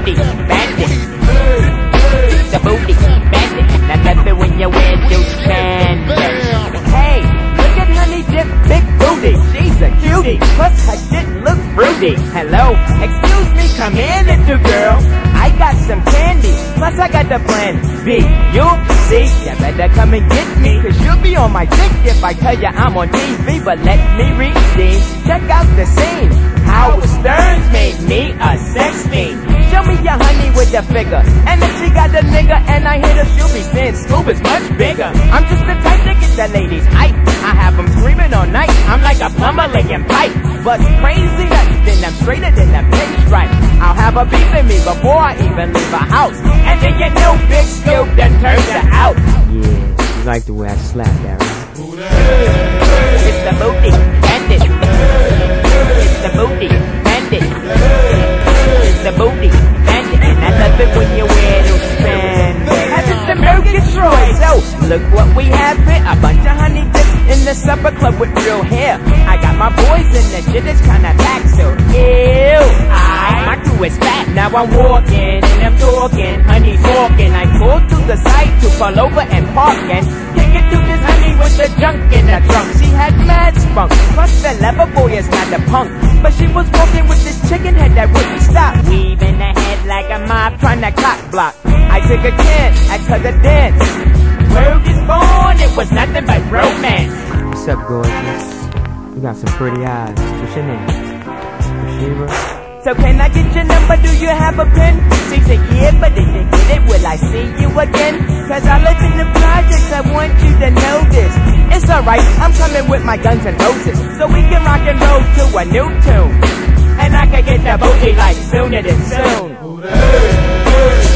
booty, bandit. The booty, bandit. Now I love when you wear those pandas. Hey, look at honey dip, big booty. She's a cutie, plus her didn't fruity. Hello, excuse me, come in, little girl. I got some candy, plus I got the plan B. You see, you better come and get me, cause you'll be on my dick if I tell you I'm on TV. But let me redeem, check out the scene, how it stirs me with the figure. And if she got the nigga and I hit her, she'll be saying Scoob is much bigger. I'm just the type to get the ladies hype. I have them screaming all night. I'm like a plumber licking pipe. But crazy then I'm straighter than a pinstripe. I'll have a her beeping me before I even leave a house. And then you know Big Scoob then turns her out. Yeah, you like the way I slap that, right? Look what we have here. A bunch of honey dips in the supper club with real hair. I got my boys in the shit is kinda packed, so ew. I, my crew is fat, now I'm walking and I'm talking, honey talking. I pulled to the side to pull over and park and take it to this honey with the junk in the trunk. She had mad spunk, plus the leather boy is not a punk. But she was walking with this chicken head that wouldn't stop. Weaving her head like a mob trying to cock block. I took a chance, asked her to dance. Word is born, it was nothing but romance. What's up, gorgeous? You got some pretty eyes. What's your name? Shiva? So can I get your number? Do you have a pen? She said, yeah, but if you get it, will I see you again? Cause I live in the projects, I want you to know this. It's alright, I'm coming with my guns and roses. So we can rock and roll to a new tune. And I can get the booty like sooner than soon.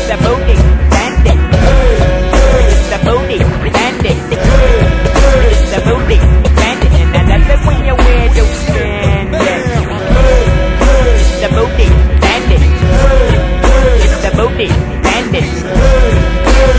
The booty, Booty, bandit. And I love it when you wear those spandex. The booty, bandit. It's the booty, bandit.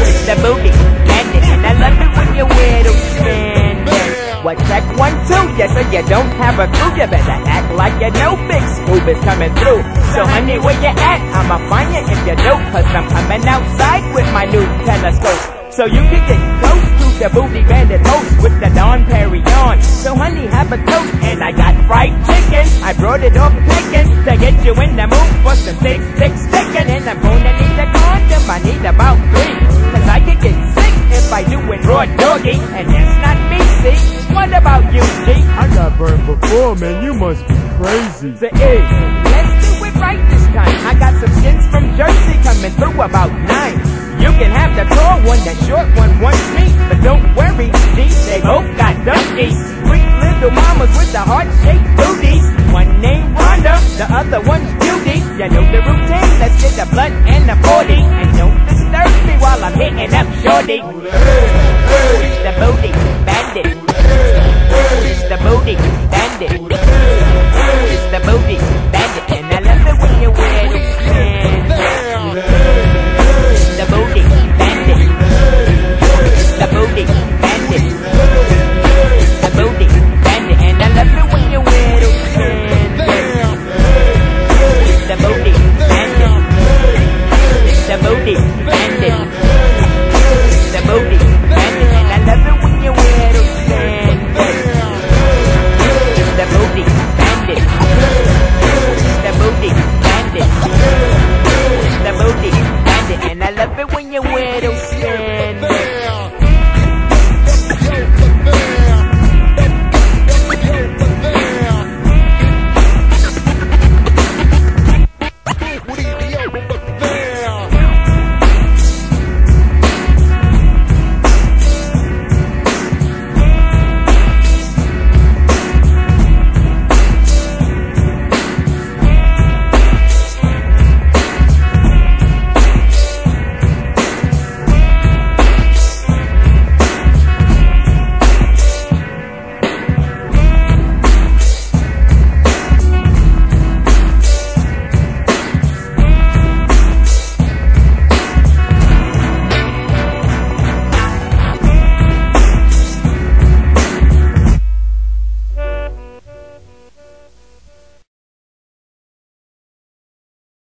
It's the booty, bandit. And I love it when you wear those spandex. What check one, two, yes, so you don't have a clue. You better act like you know Big Scoob is coming through. So honey, where you at? I'ma find you if you do, cause I'm coming outside with my new telescope. So you can get close to the booty bandit host with the Don Perry on. So honey, have a toast, and I got fried chicken. I brought it off Pekin to get you in the mood for some thick, thick chicken. And I'm gonna need a condom, I need about three. Cause I can get sick if I do it raw doggy. And that's not me, see? What about you, G? I got burned before, man. You must be crazy. The A. Let's with the heart-shaped booties. One named Rhonda, the other one's Judy. You know the routine, let's get the blood and the 40. And don't disturb me while I'm hitting up shorty. Booty.